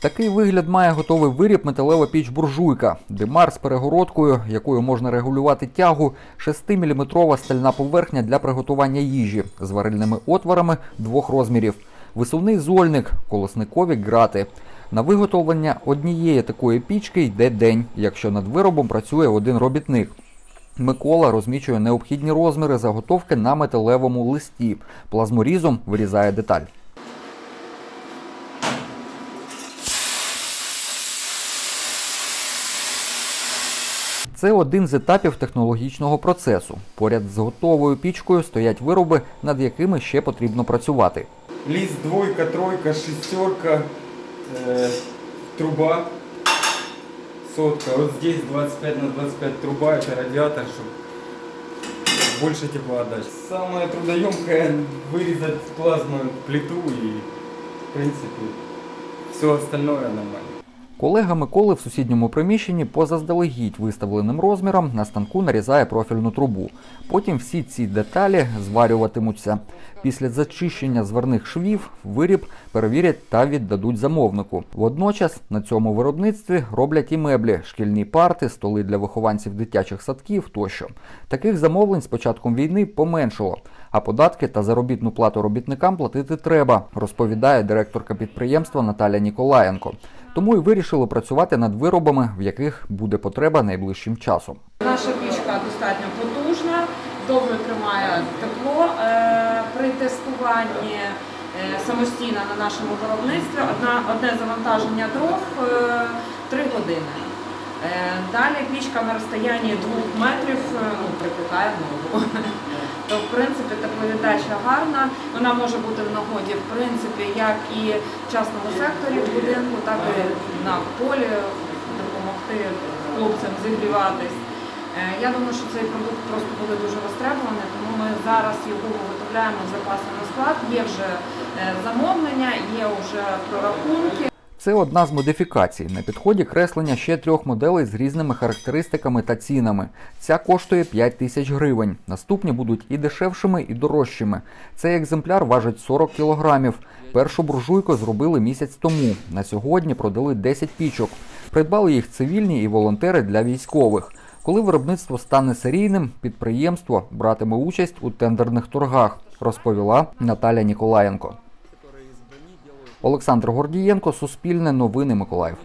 Такий вигляд має готовий виріб металева піч буржуйка. Димар з перегородкою, якою можна регулювати тягу, 6-мм стальна поверхня для приготування їжі з варильними отворами двох розмірів, висувний зольник, колосникові грати. На виготовлення однієї такої пічки йде день, якщо над виробом працює один робітник. Микола розмічує необхідні розміри заготовки на металевому листі. Плазморізом вирізає деталь. Це один з етапів технологічного процесу. Поряд з готовою пічкою стоять вироби, над якими ще потрібно працювати. Лист двойка, тройка, шестерка, э, труба, сотка. Вот здесь 25 на 25 труба, это радиатор, чтобы больше теплоотдачи. Самое трудоемкое вырезать плазму плиту и в принципе все остальное нормально. Колега Миколи в сусідньому приміщенні по заздалегідь виставленим розмірам на станку нарізає профільну трубу. Потім всі ці деталі зварюватимуться. Після зачищення зверних швів виріб перевірять та віддадуть замовнику. Водночас на цьому виробництві роблять і меблі, шкільні парти, столи для вихованців дитячих садків тощо. Таких замовлень з початком війни поменшало. А податки та заробітну плату робітникам платити треба, розповідає директорка підприємства Наталя Ніколаєнко. Тому і вирішили працювати над виробами, в яких буде потреба найближчим часом. Наша пічка достатньо потужна, добре тримає тепло е, при тестуванні е, самостійно на нашому виробництві. Одне завантаження дров 3 години. Е, Далі пічка на розстоянні 2 метрів е, ну, припікає ногу. То, в принципі, тепловіддача гарна. Вона може бути в нагоді, в принципі, як і в частному секторі в будинку, так і на полі допомогти хлопцям зігріватись. Е, Я думаю, що цей продукт просто буде дуже востребований, тому ми зараз його виготовляємо з запасом на склад. Є вже замовлення, є вже прорахунки. Це одна з модифікацій. На підході креслення ще трьох моделей з різними характеристиками та цінами. Ця коштує 5 тисяч гривень. Наступні будуть і дешевшими, і дорожчими. Цей екземпляр важить 40 кілограмів. Першу буржуйку зробили місяць тому. На сьогодні продали 10 пічок. Придбали їх цивільні і волонтери для військових. Коли виробництво стане серійним, підприємство братиме участь у тендерних торгах, розповіла Наталя Ніколаєнко. Олександр Гордієнко, Суспільне новини Миколаїв.